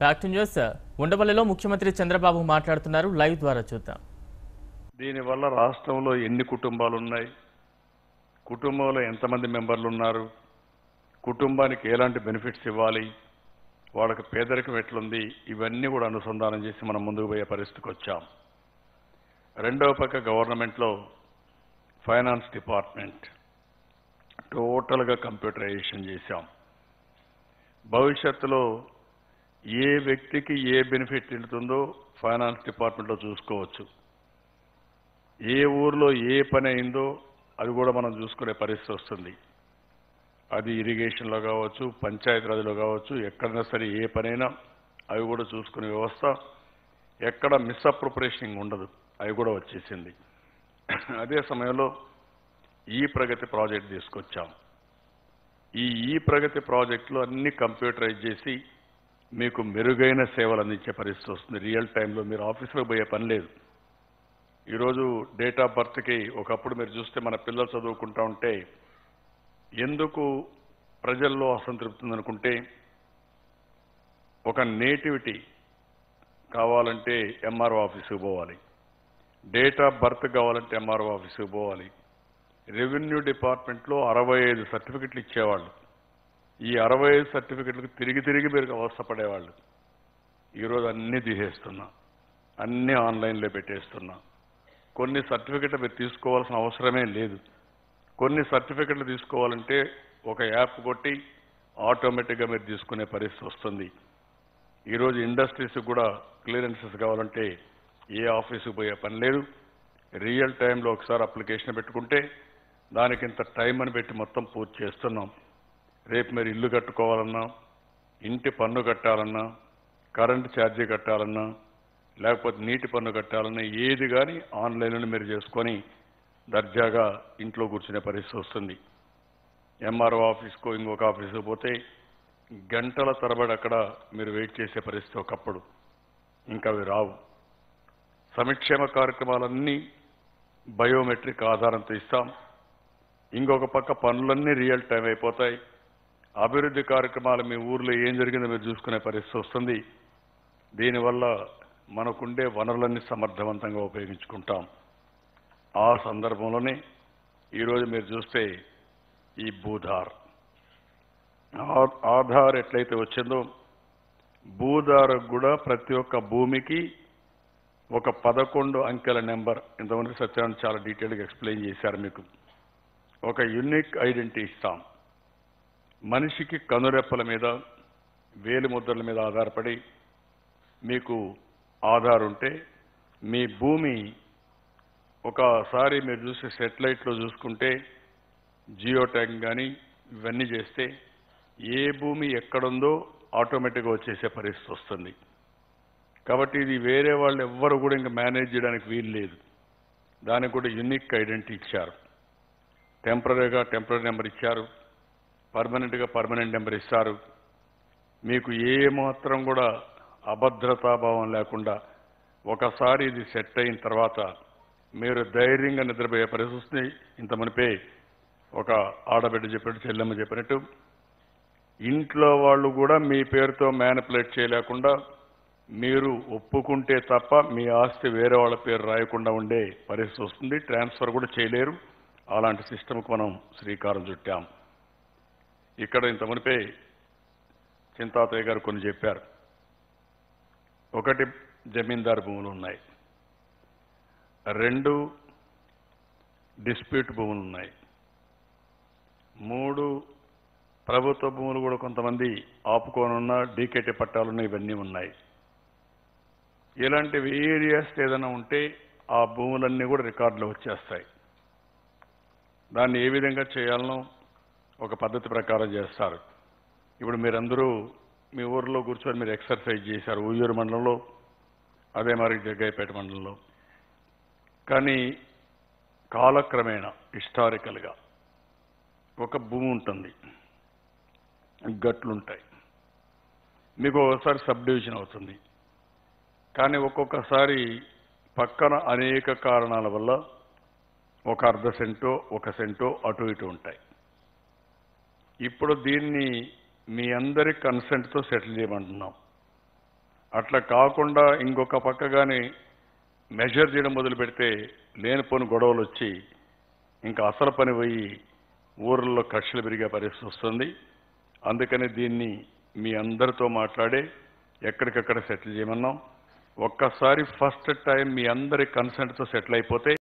Back to news ఉండవల్లిలో ముఖ్యమంత్రి చంద్రబాబు మాట్లాడుతున్నారు. Live ద్వారా చూద్దాం. దీనివల్ల రాష్ట్రంలో ఎన్ని కుటుంబాలు ఉన్నాయి కుటుంబంలో ఎంతమంది మెంబర్లు ఉన్నారు కుటుంబానికి ఎలాంటి బెనిఫిట్స్ ఇవ్వాలి? వాళ్ళకి పేదరికం ఎట్లుంది? ఇవన్నీ కూడా అనుసంధానం చేసి మనం ముందుకు పోయే పరిస్థితికి వచ్చాం. రెండవ పక్క గవర్నమెంట్లో ఫైనాన్స్ డిపార్ట్మెంట్. టోటల్గా కంప్యూటరైజేషన్ చేశాం. భవిష్యత్తులో ఏ వ్యక్తికి ఏ బెనిఫిట్ వెళ్తుందో ఫైనాన్స్ డిపార్ట్మెంట్లో చూసుకోవచ్చు. ఏ ఊర్లో ఏ పని అయిందో అది కూడా మనం చూసుకునే పరిస్థితి వస్తుంది. అది ఇరిగేషన్లో కావచ్చు పంచాయతీరాజ్లో కావచ్చు ఎక్కడైనా సరే ఏ పనైనా అవి కూడా చూసుకునే వ్యవస్థ. ఎక్కడ మిస్అప్రోప్రియేషనింగ్ ఉండదు అవి కూడా వచ్చేసింది. అదే సమయంలో ఈ ప్రగతి ప్రాజెక్ట్ తీసుకొచ్చాం. ఈ ఈ ప్రగతి ప్రాజెక్టులో అన్ని కంప్యూటరైజ్ చేసి మీకు మెరుగైన సేవలు అందించే పరిస్థితి వస్తుంది. రియల్ టైంలో మీరు ఆఫీసులో పోయే పని లేదు. ఈరోజు డేట్ ఆఫ్ బర్త్కి ఒకప్పుడు మీరు చూస్తే మన పిల్లలు చదువుకుంటా ఉంటే ఎందుకు ప్రజల్లో అసంతృప్తి ఉందనుకుంటే ఒక నేటివిటీ కావాలంటే ఎంఆర్ఓ ఆఫీసుకు పోవాలి. డేట్ ఆఫ్ బర్త్ కావాలంటే ఎంఆర్ఓ ఆఫీసుకు పోవాలి. రెవెన్యూ డిపార్ట్మెంట్లో అరవై ఐదు సర్టిఫికెట్లు ఇచ్చేవాళ్ళు. ఈ అరవై ఐదు సర్టిఫికెట్లకు తిరిగి తిరిగి మీరు అవస్థపడేవాళ్ళు. ఈరోజు అన్నీ తీసేస్తున్నా. అన్నీ ఆన్లైన్లో పెట్టేస్తున్నా. కొన్ని సర్టిఫికెట్లు మీరు తీసుకోవాల్సిన అవసరమే లేదు. కొన్ని సర్టిఫికెట్లు తీసుకోవాలంటే ఒక యాప్ కొట్టి ఆటోమేటిక్గా మీరు తీసుకునే పరిస్థితి వస్తుంది. ఈరోజు ఇండస్ట్రీస్ కూడా క్లియరెన్సెస్ కావాలంటే ఏ ఆఫీసుకు పోయే పని లేదు. రియల్ టైంలో ఒకసారి అప్లికేషన్ పెట్టుకుంటే దానికి ఇంత టైం అని పెట్టి మొత్తం పూర్తి చేస్తున్నాం. రేపు మీరు ఇల్లు కట్టుకోవాలన్నా ఇంటి పన్ను కట్టాలన్నా కరెంటు ఛార్జీ కట్టాలన్నా లేకపోతే నీటి పన్ను కట్టాలన్నా ఏది కానీ ఆన్లైన్లో మీరు చేసుకొని దర్జాగా ఇంట్లో కూర్చునే పరిస్థితి వస్తుంది. ఎంఆర్ఓ ఆఫీస్కో ఇంకొక ఆఫీస్కి పోతే గంటల తరబడి అక్కడ మీరు వెయిట్ చేసే పరిస్థితి ఒకప్పుడు. ఇంకా అవి రావు. సంక్షేమ కార్యక్రమాలన్నీ బయోమెట్రిక్ ఆధారంతో ఇస్తాం. ఇంకొక పక్క పనులన్నీ రియల్ టైం అయిపోతాయి. అభివృద్ధి కార్యక్రమాలు మీ ఊర్లో ఏం జరిగిందో మీరు చూసుకునే పరిస్థితి వస్తుంది. దీనివల్ల మనకుండే వనరులన్నీ సమర్థవంతంగా ఉపయోగించుకుంటాం. ఆ సందర్భంలోనే ఈరోజు మీరు చూస్తే ఈ భూధార్ ఆ- ఆధార్ ఎట్లయితే వచ్చిందో భూధార్ కూడా ప్రతి ఒక్క భూమికి ఒక పదకొండు అంకెల నెంబర్. ఇంతమంది సత్యాన్ని చాలా డీటెయిల్గా ఎక్స్ప్లెయిన్ చేశారు మీకు. ఒక యూనిక్ ఐడెంటిటీ ఇస్తాం. మనిషికి కనురెప్పల మీద వేలి ముద్రల మీద ఆధారపడి మీకు ఆధార్ ఉంటే మీ భూమి ఒకసారి మీరు చూసే సెటిలైట్లో చూసుకుంటే జియో ట్యాగ్ కానీ ఇవన్నీ చేస్తే ఏ భూమి ఎక్కడుందో ఆటోమేటిక్గా వచ్చేసే పరిస్థితి వస్తుంది. కాబట్టి ఇది వేరే వాళ్ళు ఎవ్వరు కూడా ఇంకా మేనేజ్ చేయడానికి వీలు లేదు. దానికి కూడా యునిక్ ఐడెంటిటీ ఇచ్చారు. టెంపరీగా టెంపరీ నెంబర్ ఇచ్చారు. పర్మనెంట్గా పర్మనెంట్ నెంబర్ ఇస్తారు. మీకు ఏ మాత్రం కూడా అభద్రతాభావం లేకుండా ఒకసారి ఇది సెట్ అయిన తర్వాత మీరు ధైర్యంగా నిద్రపోయే పరిస్థితి ఇంత మునిపే ఒక ఆడబిడ్డ చెప్పినట్టు చెల్లెమ్మ చెప్పినట్టు. ఇంట్లో వాళ్ళు కూడా మీ పేరుతో మేనిపులేట్ చేయలేకుండా మీరు ఒప్పుకుంటే తప్ప మీ ఆస్తి వేరే వాళ్ళ పేరు రాయకుండా ఉండే పరిస్థితి వస్తుంది. ట్రాన్స్ఫర్ కూడా చేయలేరు. అలాంటి సిస్టమ్కి మనం శ్రీకారం చుట్టాం. ఇక్కడ ఇంత మునిపే చింతాతయ్య గారు కొన్ని చెప్పారు. ఒకటి జమీందారు భూములు ఉన్నాయి. రెండు డిస్ప్యూట్ భూములు ఉన్నాయి. మూడు ప్రభుత్వ భూములు కూడా కొంతమంది ఆపుకోనున్న డీకేటీ పట్టాలున్న ఇవన్నీ ఉన్నాయి. ఇలాంటి ఏరియాస్ ఏదైనా ఉంటే ఆ భూములన్నీ కూడా రికార్డులో వచ్చేస్తాయి. దాన్ని ఏ విధంగా చేయాలనో ఒక పద్ధతి ప్రకారం చేస్తారు. ఇప్పుడు మీరందరూ మీ ఊర్లో కూర్చొని మీరు ఎక్సర్సైజ్ చేశారు. ఊయూరు మండలంలో అదే మరి జగ్గైపేట మండలంలో. కానీ కాలక్రమేణా హిస్టారికల్గా ఒక భూమి ఉంటుంది. గట్లుంటాయి. మీకు ఒకసారి సబ్ డివిజన్ అవుతుంది. కానీ ఒక్కొక్కసారి పక్కన అనేక కారణాల వల్ల ఒక అర్ధ సెంటో ఒక సెంటో అటు ఇటు ఉంటాయి. ఇప్పుడు దీన్ని మీ అందరి కన్సెంట్తో సెటిల్ చేయమంటున్నాం. అట్లా కాకుండా ఇంకొక పక్కగానే మెజర్ చేయడం మొదలు పెడితే లేనిపోని గొడవలు వచ్చి ఇంకా అసలు పని పోయి ఊర్లలో కక్షలు పెరిగే పరిస్థితి వస్తుంది. అందుకని దీన్ని మీ అందరితో మాట్లాడే ఎక్కడికక్కడ సెటిల్ చేయమన్నాం. ఒక్కసారి ఫస్ట్ టైం మీ అందరి కన్సెంట్తో సెటిల్ అయిపోతే